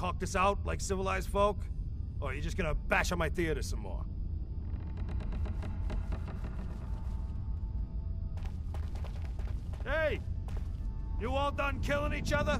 talk this out like civilized folk? Or are you just gonna bash on my theater some more? Hey! You all done killing each other?